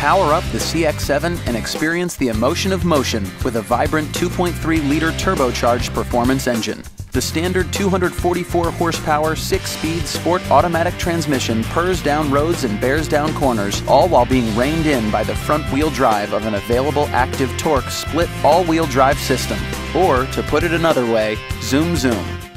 Power up the CX7 and experience the emotion of motion with a vibrant 2.3 liter turbocharged performance engine. The standard 244 horsepower, 6 speed sport automatic transmission purrs down roads and bears down corners, all while being reined in by the front wheel drive of an available active torque split all wheel drive system. Or, to put it another way, zoom zoom.